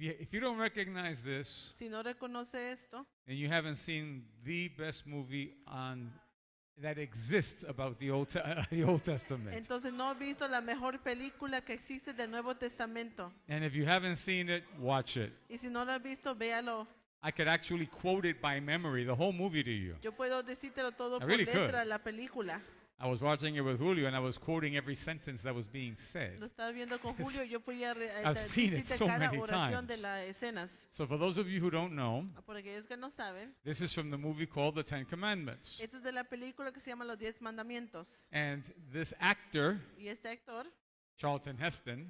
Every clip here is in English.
If you, if you don't recognize this, Si no reconoce esto, then you haven't seen the best movie on that exists about the Old, Te- the Old Testament. entonces no ha visto la mejor película que existe del Nuevo Testamento. And if you haven't seen it, watch it. Y si no lo has visto, véalo. I could actually quote it by memory, the whole movie to you. Yo puedo decírtelo todo I por really could. la película. I was watching it with Julio and I was quoting every sentence that was being said. Lo estaba viendo con Julio, yo podía I've eh, seen it so cada many oración de times. las escenas. So, for those of you who don't know, Por aquellos que no saben, this is from the movie called The Ten Commandments. esta es de la película que se llama Los Diez Mandamientos. And this actor, Y este actor, Charlton Heston,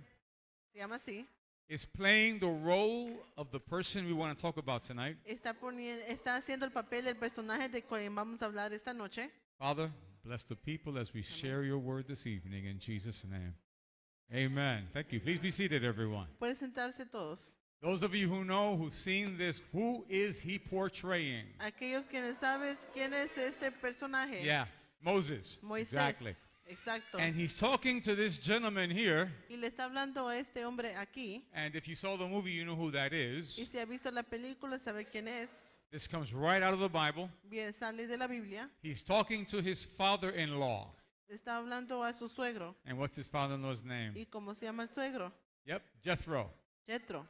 se llama así, is playing the role of the person we want to talk about tonight. está, poniendo, está haciendo el papel del personaje de quien vamos a hablar esta noche. Father, bless the people as we share your word this evening in Jesus' name. Amen. Thank you. Please be seated, everyone. Pueden sentarse todos. Those of you who know, who've seen this, who is he portraying? Aquellos quienes sabes quién es este personaje. Yeah, Moses. Moisés. Exactly. Exacto. And he's talking to this gentleman here. y le está hablando a este hombre aquí. And if you saw the movie, you know who that is. Y si ha visto la película, sabe quién es. This comes right out of the Bible. Bien, sale de la Biblia. He's talking to his father in law. Está hablando a su suegro. And what's his father in law's name? ¿Y cómo se llama el suegro? Yep, Jethro. Jetro.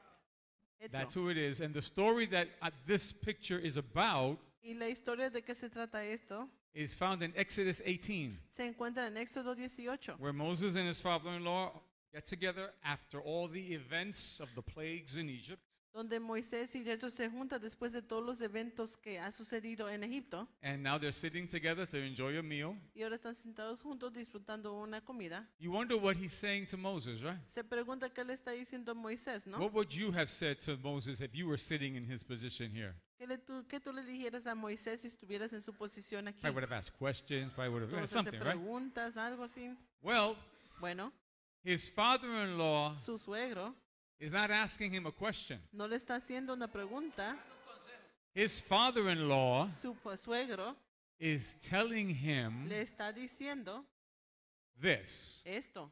That's who it is. And the story that uh, this picture is about Y la historia de qué se trata esto is found in Exodus 18, se encuentra en Éxodo 18, where Moses and his father in law get together after all the events of the plagues in Egypt. Donde Moisés y Jetro se juntan después de todos los eventos que ha sucedido en Egipto. And now they're sitting together to enjoy a meal. Y ahora están sentados juntos disfrutando una comida. You wonder what he's saying to Moses, right? Se pregunta qué le está diciendo Moisés, ¿no? What would you have said to Moses if you were sitting in his position here? ¿Qué, le tú, qué tú le dijeras a Moisés si estuvieras en su posición aquí? I would have asked questions, probably would have hacer something, right? preguntas, algo así. Well, Bueno, his father-in-law su suegro is not asking him a question. no le está haciendo una pregunta. His father-in-law Su suegro is telling him le está diciendo this. esto.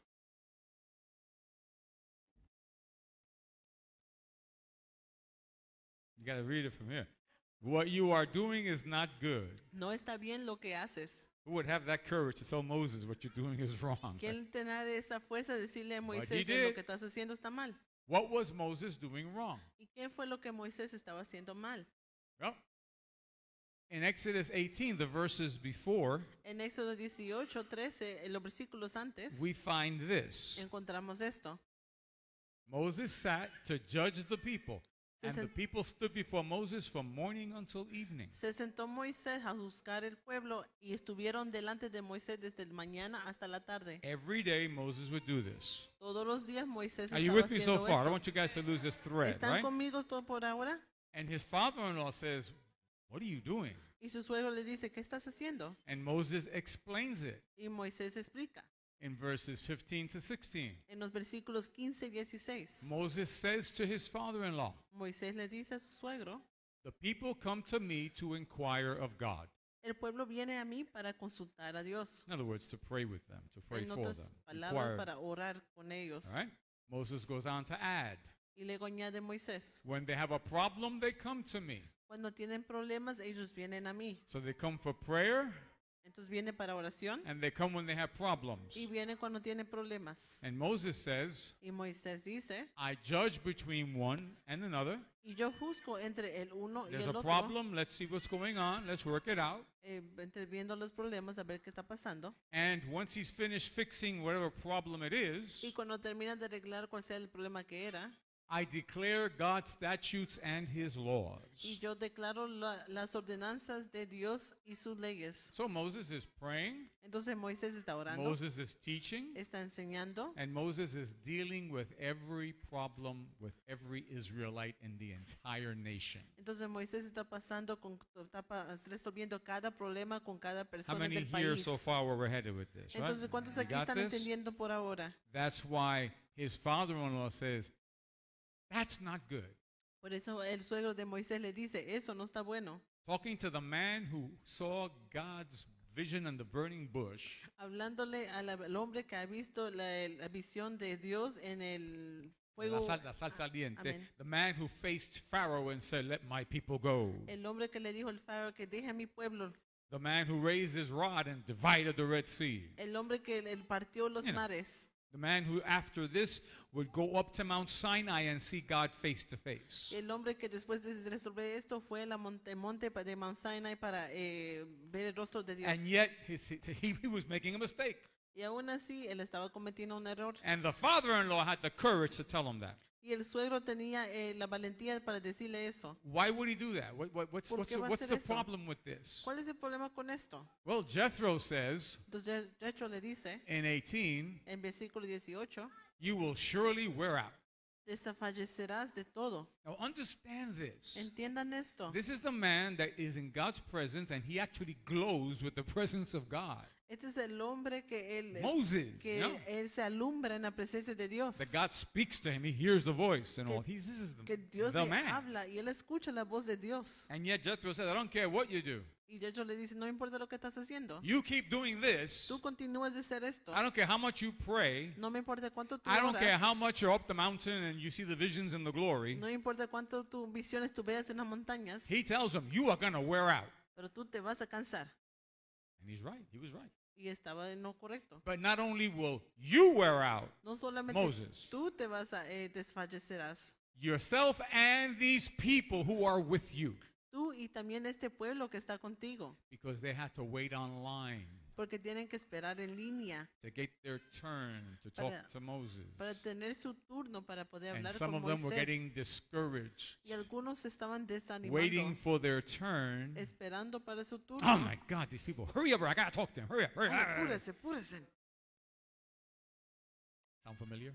You got to read it from here. What you are doing is not good. No está bien lo que haces. Who would have that courage to tell Moses what you're doing is wrong? ¿Quién tener esa fuerza de decirle a Moisés que lo que estás haciendo está mal? What was Moses doing wrong? ¿Y qué fue lo que Moisés estaba haciendo mal? Well, in Exodus 18, the verses before, En Éxodo 18, 13, en los versículos antes, we find this. encontramos esto. Moses sat to judge the people, Se and the people stood before Moses from morning until evening. Se sentó Moisés a buscar el pueblo y estuvieron delante de Moisés desde el mañana hasta la tarde. Every day Moses would do this. Todos los días Moisés Are you estaba with me so haciendo far? I esto. want you guys to lose this thread, ¿Están right? conmigo todo por ahora? And his father-in-law says, "What are you doing?" Y su suegro le dice, ¿qué estás haciendo? And Moses explains it Y Moisés explica in verses 15 to 16. en los versículos 15 y 16. Moses says to his father-in-law, Moisés le dice a su suegro, "The people come to me to inquire of God." el pueblo viene a mí para consultar a Dios. In other words, to pray with them, to pray En for otras them. palabras, inquire. para orar con ellos. All right? Moses goes on to add, Y luego añade Moisés, when they have a problem, they come to me. cuando tienen problemas, ellos vienen a mí. So they come for prayer Entonces viene para oración and they come when they have problems. y viene cuando tienen problemas. And Moses says, Y Moisés dice, I judge between one and another. y yo juzgo entre el uno y There's el a otro, problem. Let's see what's going on. Let's work it out. eh, viendo los problemas, a ver qué está pasando. And once he's finished fixing whatever problem it is, Y cuando terminan de arreglar cuál sea el problema que era, I declare God's statutes and his laws. y yo declaro la- las ordenanzas de Dios y sus leyes. So Moses is praying, Entonces Moisés está orando, Moses is teaching, está enseñando, and Moses is dealing with every problem with every Israelite in the entire nation. entonces Moisés está pasando, con, está resolviendo cada problema con cada persona How many del here país. so far where we're headed with this? Right? Entonces, ¿cuántos aquí están this? entendiendo por ahora? That's why his father-in-law says, "That's not good." Por eso el suegro de Moisés le dice, eso no está bueno. Talking to the man who saw God's vision in the burning bush, Hablándole al, al hombre que ha visto la, la visión de Dios en el fuego. La sal, la sal ah, saliente. Amén. The man who faced Pharaoh and said, Let my people go. El hombre que le dijo al faraón que deje a mi pueblo. The man who raised his rod and divided the Red Sea. El hombre que él partió los You know. mares. The man who, after this, would go up to Mount Sinai and see God face to face. El hombre que después de resolver esto fue a la monte, monte de Mount Sinai para eh, ver el rostro de Dios. And yet, his, he, he was making a mistake. y aún así, él estaba cometiendo un error. And the father in law had the courage to tell him that. Y el suegro tenía eh, la valentía para decirle eso. Why would he do that? What, what, what's ¿Por what's, qué the, va a what's hacer the eso? problem with this? ¿Cuál es el problema con esto? Well, Jethro says Entonces, Jethro le dice in 18, en versículo 18, You will surely wear out. desfallecerás de todo. Now, understand this. Entiendan esto. This is the man that is in God's presence and he actually glows with the presence of God. Este es el hombre que él, Moses, que know, él se alumbra en la presencia de Dios. that God speaks to him, he hears the voice and Que- all. He's, this is the, que Dios the le man. habla y él escucha la voz de Dios. And yet Jethro said, I don't care what you do. Y Jethro le dice, no importa lo que estás haciendo. You keep doing this. Tú continúas de hacer esto. I don't care how much you pray. No me importa cuánto tú I don't care oras. how much you're up the mountain and you see the visions and the glory. No importa cuánto tus visiones tú veas en las montañas. He tells him, You are going to wear out. Pero tú te vas a cansar. And he's right. He was right. Y estaba en lo correcto. But not only will you wear out, No solamente Moses. tú te vas a eh, desfallecerás. yourself and these people who are with you, Tú y también este pueblo que está contigo. because they had to wait online Porque tienen que esperar en línea to get their turn to talk Para- to Moses. para tener su turno para poder And hablar some con of them were Moisés. getting discouraged, Y algunos estaban desanimando, waiting for their turn. esperando para su turno. Oh my God, these people, hurry up, I gotta talk to them. Hurry up, hurry Ay, up. apúrese, apúrese. Sound familiar?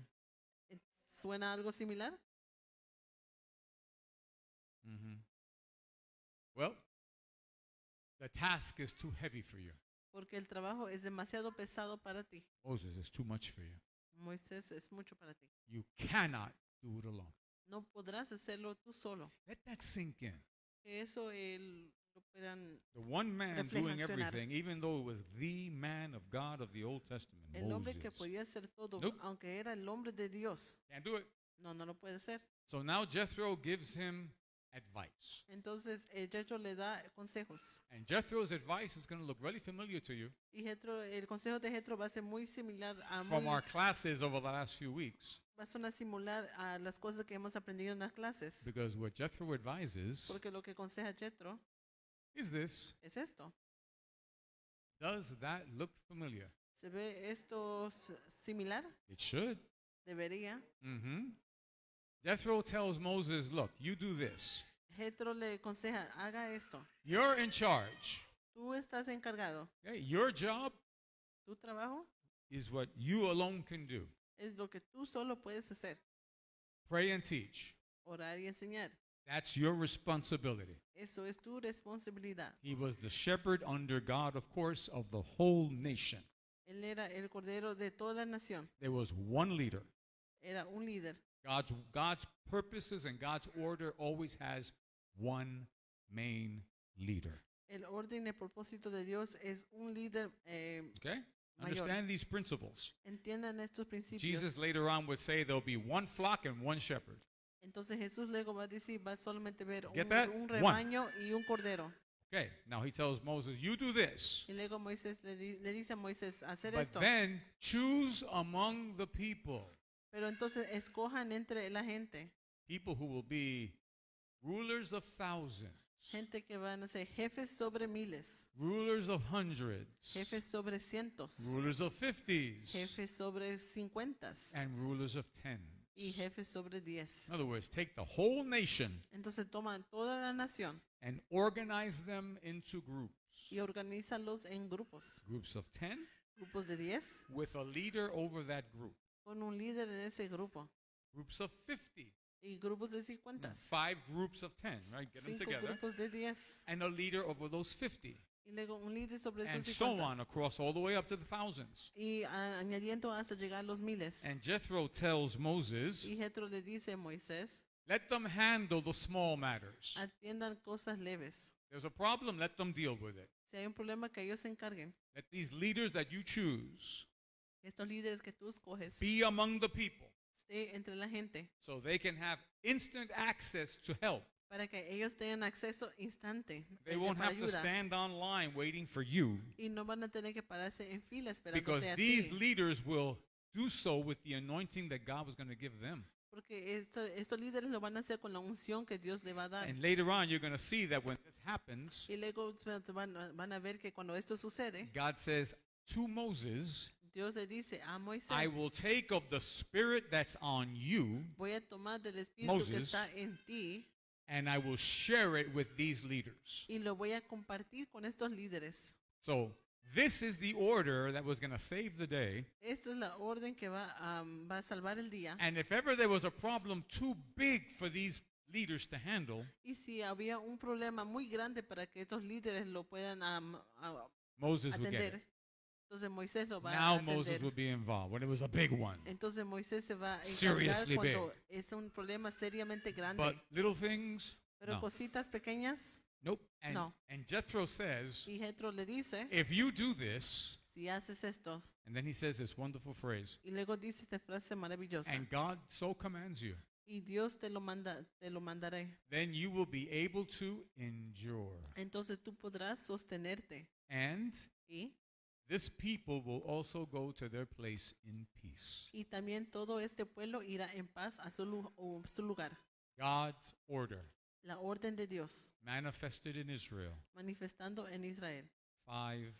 Eh, ¿Suena algo similar? hmm Well, the task is too heavy for you. Porque el trabajo es demasiado pesado para ti. Moses is too much for you. Moisés es mucho para ti. You cannot do it alone. No podrás hacerlo tú solo. Let that sink in. Que eso él lo puedan. The one man doing everything, even though it was the man of God of the Old Testament, El hombre que Moses. podía hacer todo, Nope. aunque era el hombre de Dios. Can't do it. No, no lo puede hacer. So now Jethro gives him advice. Entonces, eh, Jethro le da consejos. And Jethro's advice is going to look really familiar to you Y Jethro, el consejo de Jethro va a ser muy similar a from muy- our classes over the last few weeks. va a sonar similar a las cosas que hemos aprendido en las clases. Because what Jethro advises Porque lo que aconseja Jethro is this es esto. Does that look familiar? ¿Se ve esto s- similar? It should. Debería. hmm Jethro tells Moses, Look, you do this. Jethro le aconseja, haga esto. You're in charge. Tú estás encargado. Okay? Your job Tu trabajo is what you alone can do es lo que tú solo puedes hacer. pray and teach. Orar y enseñar. That's your responsibility. Eso es tu responsabilidad. He was the shepherd under God, of course, of the whole nation. Él era el cordero de toda la nación. There was one leader. Era un líder. God's, God's purposes and God's order always has one main leader. El orden y el propósito de Dios es un líder. eh, Okay? Mayor. Understand these principles. entiendan estos principios. Jesus later on would say there'll be one flock and one shepherd. Entonces Jesús luego va a decir, va solamente ver Get un, that? un rebaño y un cordero. Okay, now he tells Moses, You do this, Y luego Moisés le, di- le dice a Moisés, hacer but esto. then choose among the people Pero entonces escojan entre la gente, people who will be rulers of thousands, gente que van a ser jefes sobre miles, rulers of hundreds, jefes sobre cientos, rulers of fifties, jefes sobre cincuentas. And rulers of tens. y jefes sobre diez. In other words, take the whole nation Entonces toman toda la nación and organize them into groups. y organízalos en grupos, Groups of 10 grupos de diez, with a leader over that group. Con un líder en ese grupo Groups of 50. y grupos de No, cincuentas, mm, five groups of 10, right? Get them cinco together. grupos de diez And a leader over those 50. y luego un líder sobre esos And so 50 on across all the way up to the thousands. y añadiendo hasta llegar a los miles. And Jethro tells Moses, Y Jetro le dice a Moisés, let them handle the small matters. atiendan cosas leves. There's a problem, let them deal with it. Si hay un problema, que ellos se encarguen. Let these leaders that you choose Estos líderes que tú escoges be among the people esté entre la gente so they can have instant access to help. para que ellos tengan acceso instante They won't have to ayuda stand online waiting for you y no van a tener que pararse en fila because esperándote a these ti leaders will do so with the anointing that God was going to give them. porque esto- estos líderes lo van a hacer con la unción que Dios le va a dar And later on, you're going to see that when this happens, y luego van, van a ver que cuando esto sucede God says to Moses, Dios le dice a Moisés I will take of the spirit that's on you voy a tomar del espíritu que Moses. está en ti and I will share it with these leaders. y lo voy a compartir con estos líderes. So, this is the order that was going to save the day. Esta es la orden que va a, va a salvar el día. And if ever there was a problem too big for these leaders to handle, Y si había un problema muy grande para que estos líderes lo puedan a- Moses would get atender, it. Entonces Moisés lo va Now a Moses atender. would be involved when it was a big one. Entonces Moisés se va a encargar Seriously cuando es un problema seriamente grande. But little things, Pero no. cositas pequeñas, nope. And, No. and Jethro says, y Jetro le dice, if you do this, si haces esto, and then he says this wonderful phrase, y luego dice esta frase maravillosa, and God so commands you, y Dios te lo manda, te lo mandaré. then you will be able to endure. Entonces tú podrás sostenerte And y this people will also go to their place in peace. y también todo este pueblo irá en paz a su, lu- su lugar. God's order La orden de Dios manifested in Israel, manifestando en Israel. five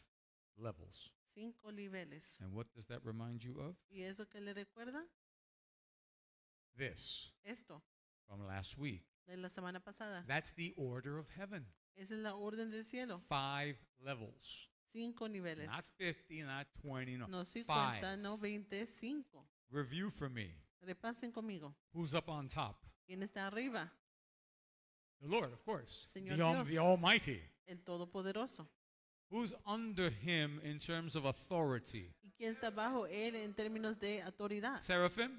levels. Cinco niveles. And what does that remind you of? ¿Y eso que le recuerda? This Esto, from last week. de la semana pasada. That's the order of heaven. Esa es la orden del cielo. Five levels. Cinco niveles. Not 50, not 20, no. No 50, Five. no 20, cinco. Review for me. Repasen conmigo. Who's up on top? ¿Quién está arriba? The Lord, of course. Señor the, Dios. the Almighty. El Todopoderoso. Who's under him in terms of authority? ¿Y quién está bajo él en términos de autoridad? Seraphim?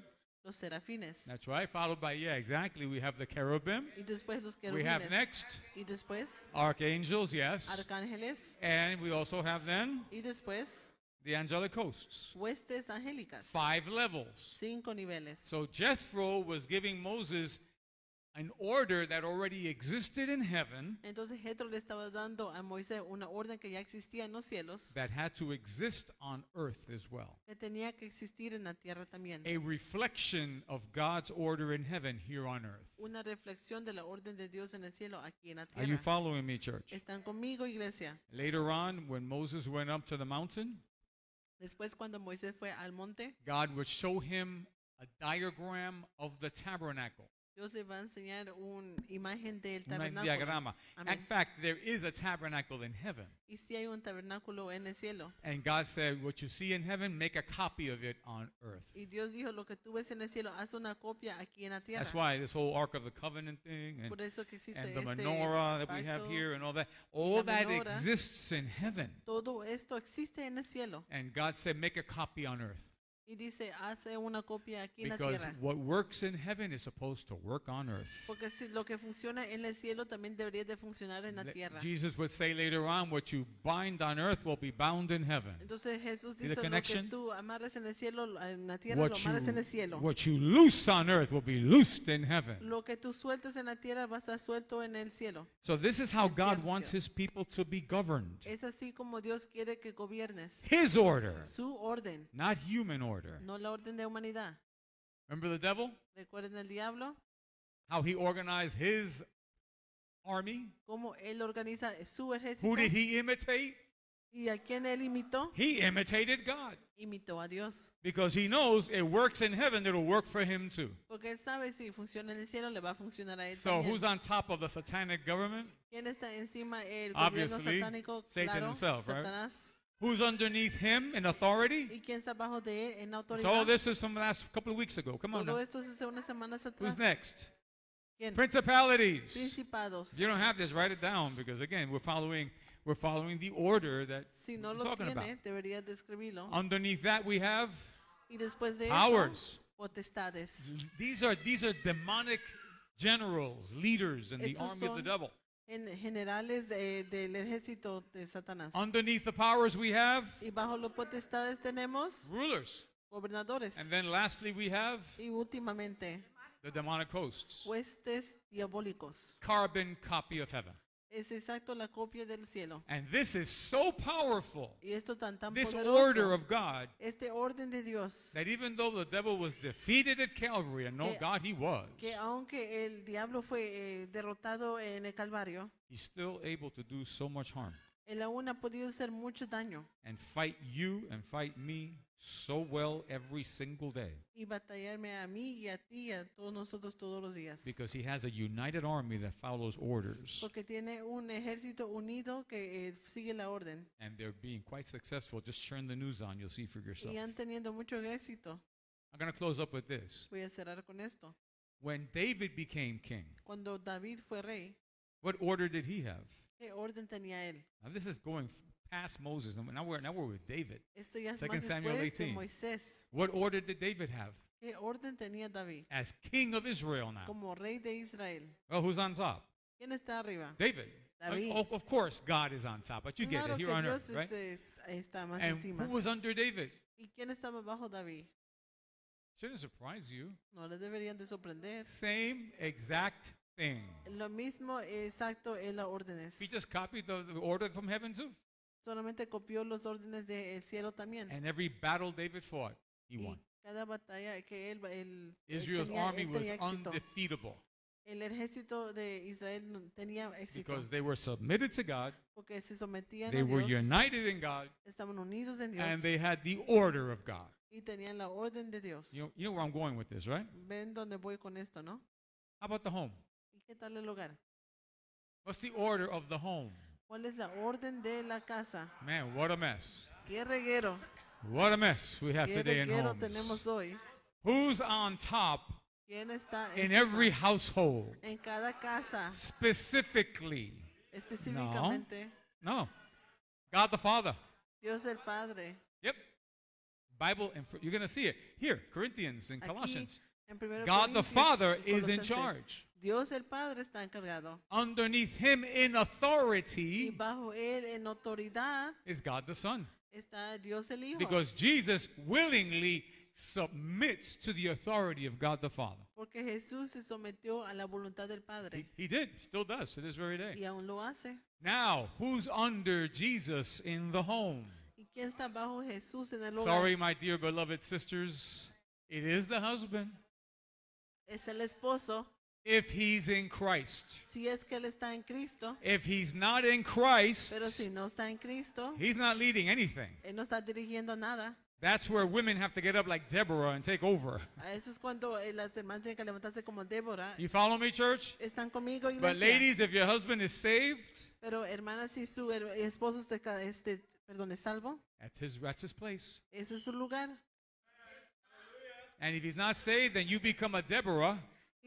Los serafines. That's right. Followed by, yeah, exactly. We have the cherubim. Y después los We have next Y después archangels, yes. arcángeles. And we also have then Y después the angelic hosts. huestes angélicas. Five levels. Cinco niveles. So Jethro was giving Moses an order that already existed in heaven Entonces Jetro le estaba dando a Moisés una orden que ya existía en los cielos, that had to exist on earth as well. que tenía que existir en la tierra también. A reflection of God's order in heaven here on earth. Una reflexión de la orden de Dios en el cielo aquí en la Are you tierra. following me, church? ¿Están conmigo, iglesia? Later on, when Moses went up to the mountain, Después cuando Moisés fue al monte, God would show him a diagram of the tabernacle. Dios le va a enseñar una imagen del Un diagrama. Amén. In fact, there is a tabernacle in heaven. Y si hay un tabernáculo en el cielo. And God said, What you see in heaven, make a copy of it on earth. Y Dios dijo, lo que tú ves en el cielo, haz una copia aquí en la tierra. That's why this whole Ark of the Covenant thing and, Por eso que existe and the este menorah that we have here and all that, all that exists in heaven. Todo esto existe en el cielo. And God said, Make a copy on earth. Y dice, hace una copia aquí en la Because tierra. what works in heaven is supposed to work on earth. Porque si lo que funciona en el cielo también debería de funcionar en la Le- tierra. Jesus would say later on, What you bind on earth will be bound in heaven. Entonces Jesús See the dice, lo que connection? tú amarres en el cielo, lo- en la tierra, lo What amarres en you, cielo. what you loose on earth will be loosed in heaven. Lo que tú sueltes en la tierra va a estar suelto en el cielo. So, this is how God wants his people to be governed. Es así como Dios quiere que gobiernes. His order, Su orden, not human order. no la orden de humanidad. Remember the devil? Recuerden el diablo, How he organized his army? cómo él organiza su ejército. Who did he imitate? ¿Y a quién él imitó? He imitated God Imitó a Dios. because he knows it works in heaven, it'll work for him too. Porque él sabe si funciona en el cielo, le va a funcionar a él So, también. who's on top of the satanic government? ¿Quién está encima? El Obviously, satánico, Satan claro, himself, right? Satanás. Who's underneath him in authority? ¿Y quién está abajo de él en autoridad? So, this is from last couple of weeks ago. Come on Todo now. esto es hace unas semanas atrás. Who's next? ¿Quién? Principalities. Principados. You don't have this, write it down because again, we're following we're following the order that Si no we're lo talking about. tiene, deberías describirlo. Underneath that we have Y después de powers. eso, potestades. These are these are demonic generals, leaders in the Estos army of the devil. En generales de- del ejército de Satanás. Underneath the powers we have Y bajo los potestades tenemos rulers. gobernadores. And then lastly, we have y últimamente, the demonic hosts. huestes diabólicos. Carbon copy of heaven. Es exacto la copia del cielo. And this is so powerful, Y esto tan tan this poderoso. order of God, este orden de Dios. that even though the devil was defeated at Calvary, and no Que- God he was, que aunque el diablo fue eh, derrotado en el Calvario, he's still able to do so much harm él aún ha podido hacer mucho daño and fight you and fight me so well every single day y batallarme a mí y a ti y a todos nosotros todos los días. because he has a united army that follows orders. Porque tiene un ejército unido que eh, sigue la orden And they're being quite successful. Just turn the news on, you'll see for yourself. y han teniendo mucho éxito. I'm going to close up with this. Voy a cerrar con esto. When David became king, Cuando David fue rey, what order did he have? ¿qué orden tenía él? Now this is going f- past Moses. Now we're now we're with David. Esto ya es Second más Samuel después de 18. Moisés. What order did David have ¿Qué orden tenía David as king of Israel now? como rey de Israel? Well, who's on top? ¿Quién está arriba? David. David. oh, of course, God is on top, but you get claro it que here on Dios earth, right? es- es- está más And encima. who was under David? ¿Y quién estaba bajo David? Shouldn't surprise you. No le deberían de sorprender. Same exact thing. Lo mismo exacto en las órdenes. He just copied the, the order from heaven too. Solamente copió los órdenes del eh, cielo también. And every battle David fought, he won. cada batalla que él, él- él Israel's tenía, army él was tenía éxito. undefeatable El ejército de Israel tenía éxito because they were submitted to God, porque se sometían they a were Dios, united in God, estaban unidos en Dios and they had the order of God. y tenían la orden de Dios. You know, you know where I'm going with this, right? Ven dónde voy con esto, ¿no? How about the home? ¿Y qué tal el hogar? What's the order of the home? ¿Cuál es la orden de la casa? Man, what a mess. ¿Qué reguero? What a mess we have ¿Qué today in reguero homes. tenemos hoy? Who's on top ¿Quién está in encima? every household? en cada casa? Specifically. Específicamente, No. God the Father. Dios el Padre. Yep. Bible, and you're going to see it here, Corinthians and Aquí, Colossians. en primero God the Corintios Father y is in Colosenses, charge. Dios el Padre está encargado. Underneath him in Y authority bajo él en autoridad is God the Son. está Dios el Hijo. Because Jesus willingly submits to the authority of God the Father. porque Jesús se sometió a la voluntad del He, he did, still does to this very day. Y aún lo hace. Now, who's under Jesus in the home? ¿Y quién está bajo Jesús en el hogar? Sorry, my dear beloved sisters, it is the husband Es el esposo. If he's in Christ. Si es que él está en Cristo. If he's not in Christ, Pero si no está en Cristo, he's not leading anything. él no está dirigiendo nada. That's where women have to get up like Deborah and take over. Eso es cuando eh, las hermanas tienen que levantarse como Débora. You follow me, church? Están conmigo, But ladies, if your husband is saved, Pero hermanas, si su esposo este, perdón, es salvo, that's his, that's his place. ese es su lugar. And if he's not saved, then you become a Deborah.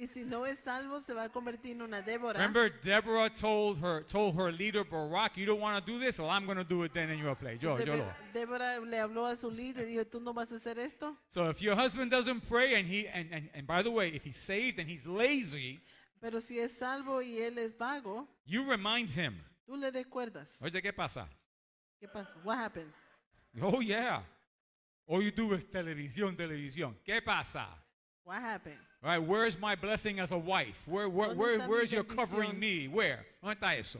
Y si no es salvo, se va a convertir en una Débora. Remember, Deborah told her told her leader Barak, "You don't want to do this. Well, I'm going to do it then in your place." Yo, yo lo. Débora le habló a su líder y dijo, ¿tú no vas a hacer esto? So if your husband doesn't pray, and he and, and and by the way, if he's saved and he's lazy, Pero si es salvo y él es vago, you remind him. tú le recuerdas. Oye, ¿qué pasa? ¿Qué pasa? What happened? Oh yeah. All you do is televisión, televisión. ¿Qué pasa? What happened? All right, where's my blessing as a wife? Where, where, ¿Dónde where, where's your covering me? Where? ¿Dónde está eso?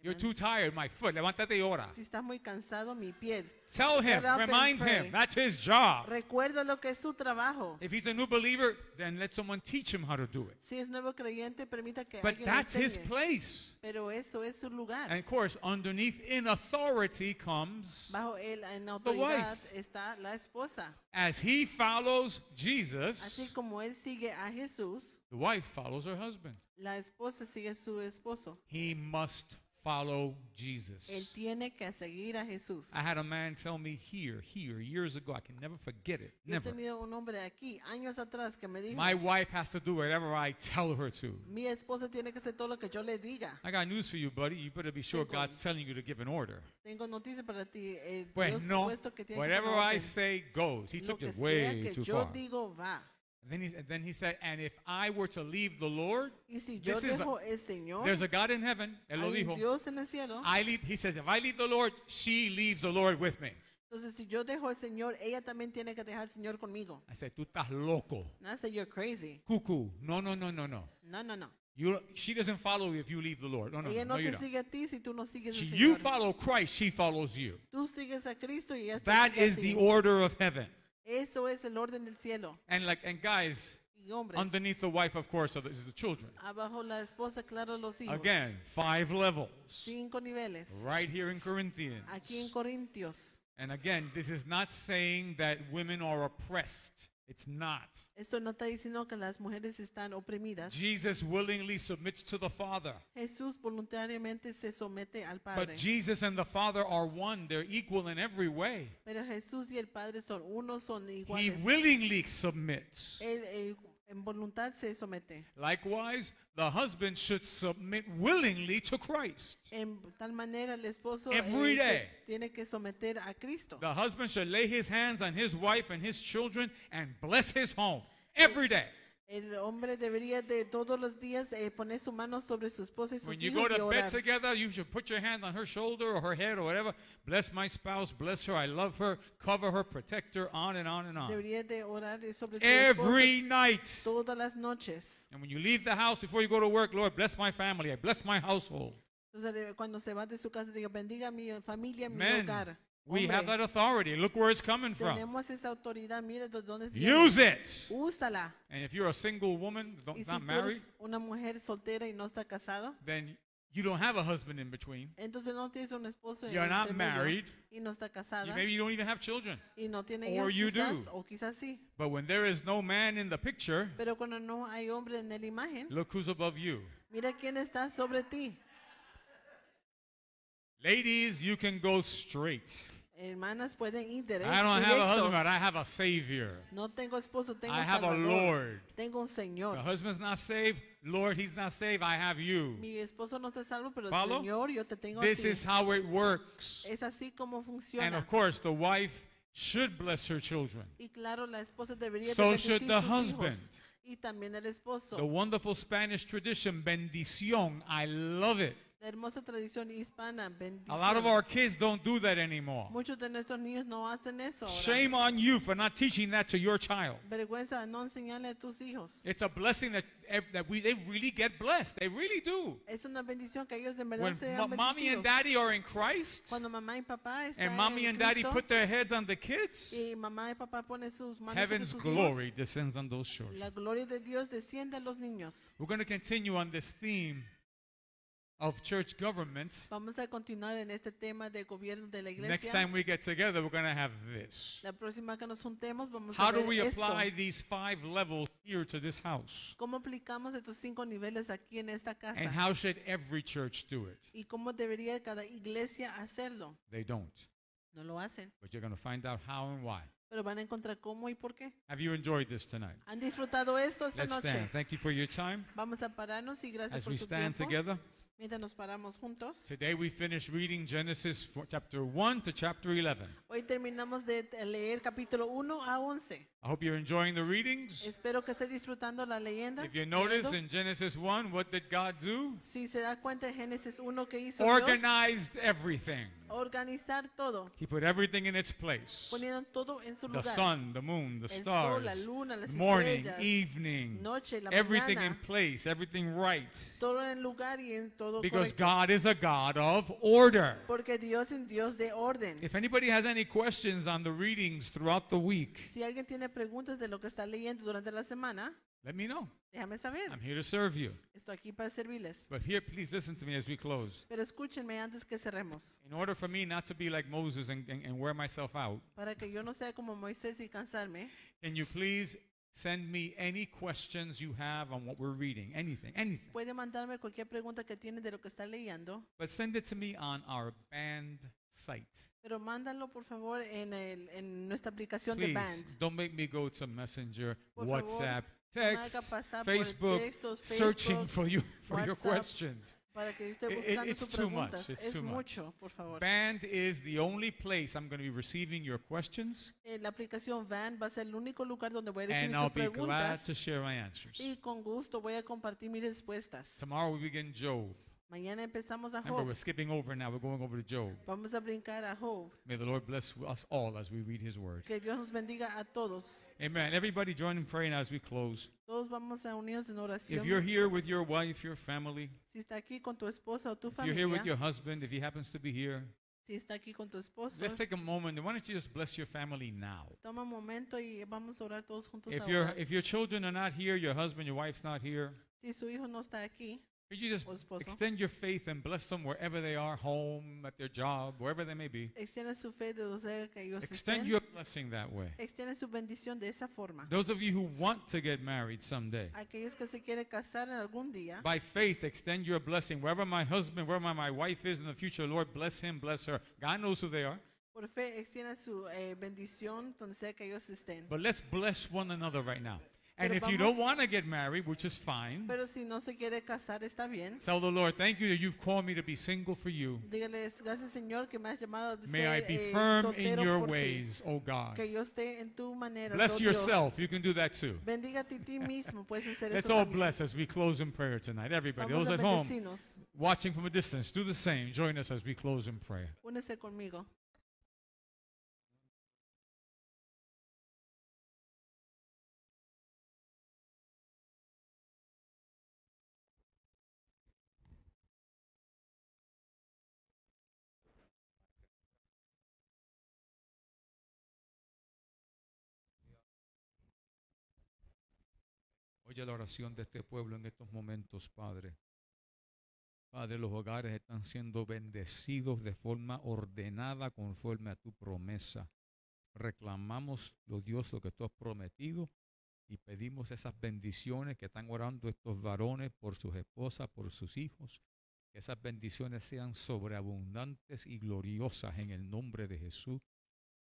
You're too tired, my foot. Levántate y ora. Si estás muy cansado, mi piel. Tell him, Get up and remind pray. him. That's his job. Recuerda lo que es su trabajo. If he's a new believer, then let someone teach him how to do it. Si es nuevo creyente, permita que But alguien le that's his enseñe. place. Pero eso es su lugar. And of course, underneath in authority comes Bajo él, en the autoridad, wife. está la esposa. as he follows Así Jesus, como él sigue a Jesús, the wife follows her husband. la esposa sigue a su esposo. He must follow Él Jesus. tiene que seguir a Jesús. I had a man tell me here, here, years ago. I can never forget it. Yo he Never. tenido un hombre aquí, años atrás, que me dijo, My wife has to do whatever I tell her to. mi esposa tiene que hacer todo lo que yo le diga. I got news for you, buddy. You better be sure Tengo- God's telling you to give an order. Tengo noticias para ti. eh, Pues no, puesto que tiene que whatever I say goes. He Lo took que it sea way que too yo far. digo va. And then he, and then he said, and if I were to leave the Lord, Y si yo This is a- el Señor, there's a God in heaven. Él lo dijo. Dios en el cielo. I leave, he says, if I leave the Lord, she leaves the Lord with me. Entonces, si yo dejo al Señor, ella también tiene que dejar al Señor conmigo. I said, tú estás loco. And I say, you're crazy. Cuckoo. No, no, no, no, no. No, no, no. You, she doesn't follow you if you leave the Lord. No, no, ella no, no te don't. sigue a ti si tú no sigues She, al you follow Christ, she follows you. Tú sigues a Cristo y ella That ti. the order of heaven. Eso es el orden del cielo. And like, and guys, Y hombres, underneath the wife, of course, are the, is the children. abajo la esposa, claro, los hijos. Again, five levels. Cinco niveles. Right here in Corinthians. Aquí en Corintios. And again, this is not saying that women are oppressed. It's not. Esto no está diciendo que las mujeres están oprimidas. Jesus willingly submits to the Father. Jesús voluntariamente se somete al Padre. But Jesus and the Father are one. They're equal in every way. Pero Jesús y el Padre son unos, son iguales. He willingly submits. Él, él en voluntad se somete. Likewise, the husband should submit willingly to Christ. En tal manera el esposo Every day. tiene que someter a Cristo. The husband should lay his hands on his wife and his children and bless his home every day. El hombre debería de todos los días eh, poner su mano sobre su esposa y sus When you hijos go y to bed orar. together, you should put your hand on her shoulder or her head or whatever. Bless my spouse, bless her, I love her, cover her, protect her, on and on and on. Debería de orar sobre tu esposa Every night. todas las noches. And when you leave the house before you go to work, Lord, bless my family, I bless my household. Entonces, cuando se va de su casa, diga, bendiga mi familia, mi Men, hogar. We have that authority. Look where it's coming from. tenemos esa autoridad, mira de dónde viene. Use it. Úsala. And if you're a single woman, don't, Y si not tú married, eres una mujer soltera y no está casado, then you don't have a husband in between. entonces no tienes un esposo You're not medio married. y no está You- casada Maybe you don't even have children. y no tiene or hijos you quizás, do. o quizás sí. But when there is no man in the picture, Pero cuando no hay hombre en la imagen, look who's above you. mira quién está sobre ti. Ladies, you can go straight. Hermanas pueden ir dire- I don't have a husband, but. I have a Savior. No tengo esposo, tengo I have a Salvador. Lord. Tengo un The Señor. husband's not saved. Lord, he's not saved. I have you. Mi esposo no está salvo, pero Follow? Señor, yo te tengo a This is how it works. Es así como And funciona. of course, the wife should bless her children. Y claro, la esposa debería So should the husband. hijos. Y también el esposo. The wonderful Spanish tradition, bendición. I love it. La hermosa tradición hispana, bendición. A lot of our kids don't do that anymore. Muchos de nuestros niños no hacen eso. ahora. Shame on you for not teaching that to your child. Vergüenza no enseñarle a tus hijos. It's a blessing that, that we, they really get blessed. They really do. Es una bendición que ellos de verdad When sean mo- mommy and daddy are in Christ, Cuando mamá y papá están and mommy en and daddy Cristo, put their heads on the kids, y mamá y papá ponen sus manos sobre heaven's sus glory hijos, descends on those shores. la gloria de Dios desciende a los niños. We're going to continue on this theme of church government. Vamos a continuar en este tema de gobierno de la Next time we get together, we're going to have this. La próxima que nos juntemos vamos How a do ver we esto. apply these five levels here to this house? ¿Cómo aplicamos estos cinco niveles aquí en esta casa? And how should every church do it? ¿Y cómo debería cada iglesia hacerlo? They don't. No lo hacen, But you're going to find out how and why. pero van a encontrar cómo y por qué. Have you enjoyed this tonight? ¿Han disfrutado esto esta Let's noche? stand. Thank you for your time. Vamos a pararnos y gracias As por we su stand tiempo. together, Mientras nos paramos juntos. today we finish reading Genesis chapter 1 to chapter 11. Hoy terminamos de leer capítulo 1 a 11. I hope you're enjoying the readings. Espero que esté disfrutando la leyenda. If you notice in Genesis 1, what did God do? si se da cuenta en Génesis 1 que hizo Dios, Organized everything. organizar todo, He put everything in its place. poniendo todo en su lugar. The sun, the moon, the El sol, stars, la luna, las morning, estrellas, evening, noche, la everything in place, everything right. todo en lugar y en todo Because correcto. God is a God of order. Porque Dios es Dios de orden. If anybody has any questions on the readings throughout the week, Si alguien tiene preguntas de lo que está leyendo durante la semana, let me know. déjame saber. I'm here to serve you. Estoy aquí para servirles. But here, please listen to me as we close. Pero escúchenme antes que cerremos. In order for me not to be like Moses and, and, and wear myself out, Para que yo no sea como Moisés y cansarme, can you please send me any questions you have on what we're reading? Anything, anything. puede mandarme cualquier pregunta que tiene de lo que está leyendo. But send it to me on our band site. Pero mándalo por favor en, el, en nuestra aplicación de Please Band. don't make me go to Messenger, Por favor, WhatsApp, No haga text, por Facebook, textos, searching Facebook, for you for your WhatsApp. questions. para que esté It- it- buscando it's sus too much, preguntas. it's Es too much. mucho, por favor. Band is the only place I'm going to be receiving your questions, Eh, la aplicación Van va a ser el único lugar donde voy a recibir and I'll sus be glad preguntas to share my answers. y con gusto voy a compartir mis respuestas. Tomorrow we begin Job. Mañana empezamos a Remember, Job. we're skipping over now. We're going over to Job. Vamos a brincar a Job. May the Lord bless us all as we read his word. Que Dios nos bendiga a todos. Amen. Everybody join in praying as we close. Todos vamos a unirnos en If you're here with your wife, your family, Si está aquí con tu esposa o tu if you're here with familia, your husband, if he happens to be here, si está aquí con tu esposo, let's take a moment. Why don't you just bless your family now? toma un momento y vamos a orar todos juntos If your ahora. if your children are not here, your husband, your wife's not here, Si su hijo no está aquí, could you just extend your faith and bless them wherever they are, home, at their job, wherever they may be. extiende su fe de donde que ellos Extend your blessing that way. Extiende su bendición de esa forma. Those of you who want to get married someday, Aquellos que se quieren casar en algún día, by faith, extend your blessing. Wherever my husband, wherever my wife is in the future, Lord, bless him, bless her. God knows who they are. por fe extiende su eh, bendición donde sea que ellos estén. But let's bless one another right now. And if you don't want to get married, which is fine, Pero si no se quiere casar, está bien. tell the Lord, thank you that you've called me to be single for you. Dígales, gracias Señor que me has llamado a May I be eh, firm in soltero your por ti. ways, oh God. Que yo esté en tu manera. Bless oh yourself. You can do that too. Bendígate a ti mismo, puedes hacer Let's eso all también. bless as we close in prayer tonight. Everybody, Vamos those a at home bendecirnos. watching from a distance, do the same. Join us as we close in prayer. Únese conmigo. La oración de este pueblo en estos momentos, Padre. Padre, los hogares están siendo bendecidos de forma ordenada conforme a tu promesa. Reclamamos, lo Dios, lo que tú has prometido y pedimos esas bendiciones que están orando estos varones por sus esposas, por sus hijos. Que esas bendiciones sean sobreabundantes y gloriosas en el nombre de Jesús.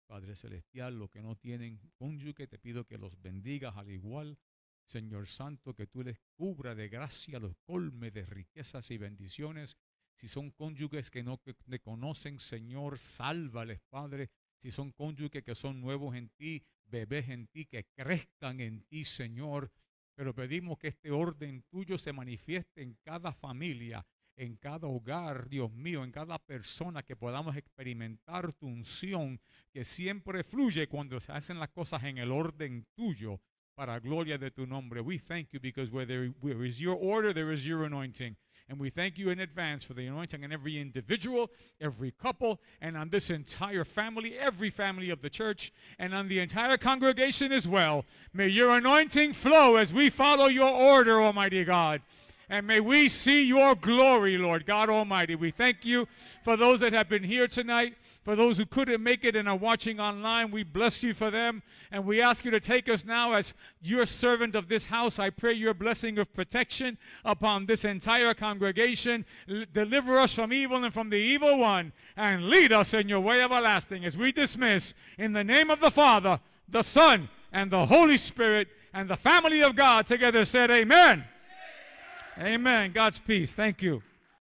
Padre Celestial, los que no tienen cónyuge, te pido que los bendigas al igual. Señor Santo, que tú les cubra de gracia, los colme de riquezas y bendiciones. Si son cónyuges que no te conocen, Señor, sálvales, Padre. Si son cónyuges que son nuevos en ti, bebés en ti, que crezcan en ti, Señor. Pero pedimos que este orden tuyo se manifieste en cada familia, en cada hogar, Dios mío, en cada persona, que podamos experimentar tu unción, que siempre fluye cuando se hacen las cosas en el orden tuyo para gloria de tu nombre. We thank you because where there, where is your order, there is your anointing. And we thank you in advance for the anointing on every individual, every couple, and on this entire family, every family of the church, and on the entire congregation as well. May your anointing flow as we follow your order, Almighty God. And may we see your glory, Lord God Almighty. We thank you for those that have been here tonight. For those who couldn't make it and are watching online, we bless you for them. And we ask you to take us now as your servant of this house. I pray your blessing of protection upon this entire congregation. L- deliver us from evil and from the evil one. And lead us in your way everlasting as we dismiss in the name of the Father, the Son, and the Holy Spirit. And the family of God together said, Amen. Amen. God's peace. Thank you.